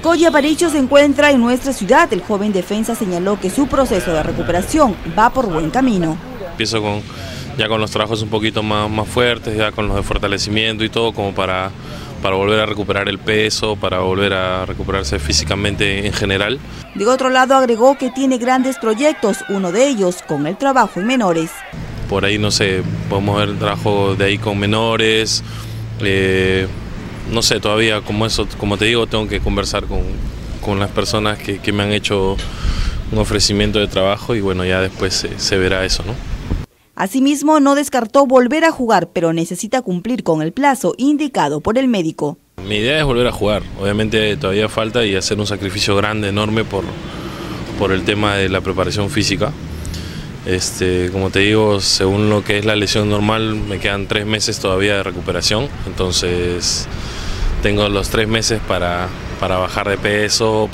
Coya Aparicio se encuentra en nuestra ciudad. El joven defensa señaló que su proceso de recuperación va por buen camino. Empiezo con, ya con los trabajos un poquito más, más fuertes, ya con los de fortalecimiento y todo, como para, para volver a recuperar el peso, para volver a recuperarse físicamente en general. De otro lado agregó que tiene grandes proyectos, uno de ellos con el trabajo en menores. Por ahí, no sé, podemos ver trabajo de ahí con menores, eh, no sé, todavía como eso, como te digo, tengo que conversar con, con las personas que, que, me han hecho un ofrecimiento de trabajo y bueno, ya después se, se verá eso, ¿no? Asimismo, no descartó volver a jugar, pero necesita cumplir con el plazo indicado por el médico. Mi idea es volver a jugar, obviamente todavía falta y hacer un sacrificio grande, enorme por, por el tema de la preparación física. Este, como te digo, según lo que es la lesión normal, me quedan tres meses todavía de recuperación, entonces tengo los tres meses para, para bajar de peso.